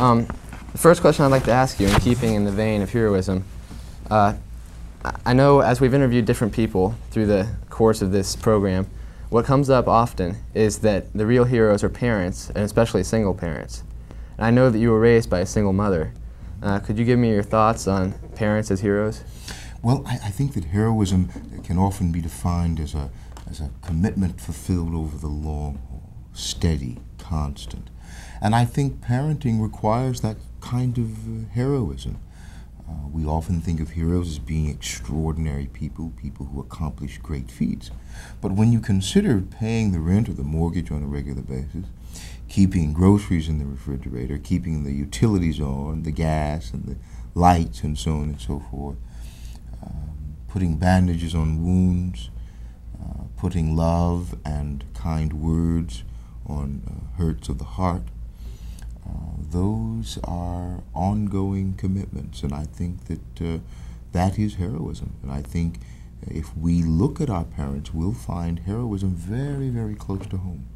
Um, the first question I'd like to ask you, in keeping in the vein of heroism, uh, I- know as we've interviewed different people through the course of this program, what comes up often is that the real heroes are parents, and especially single parents. And I know that you were raised by a single mother. Uh, could you give me your thoughts on parents as heroes? Well, I, I think that heroism can often be defined as a, as a commitment fulfilled over the long steady, constant. And I think parenting requires that kind of uh, heroism. Uh, we often think of heroes as being extraordinary people, people who accomplish great feats. But when you consider paying the rent or the mortgage on a regular basis, keeping groceries in the refrigerator, keeping the utilities on, the gas and the lights and so on and so forth, um, putting bandages on wounds, uh, putting love and kind words on uh, hurts of the heart, those are ongoing commitments, and I think that uh, that is heroism. And I think if we look at our parents, we'll find heroism very, very close to home.